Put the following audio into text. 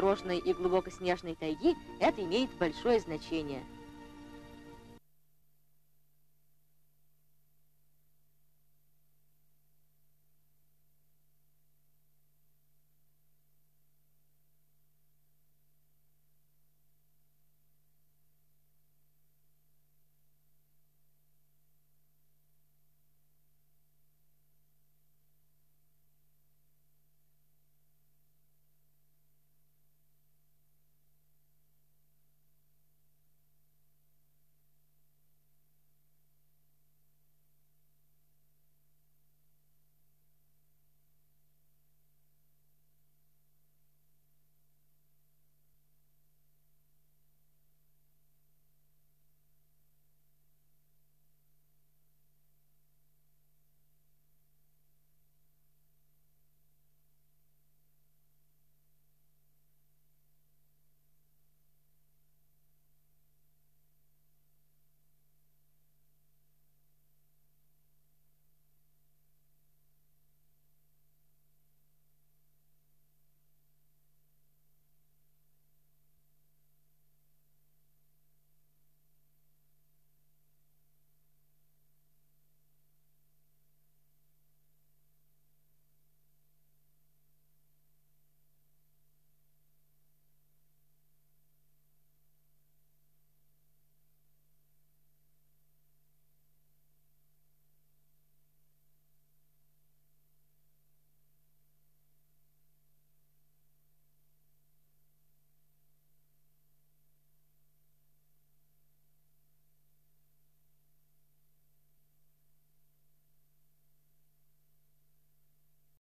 осторожной и глубокоснежной тайги это имеет большое значение –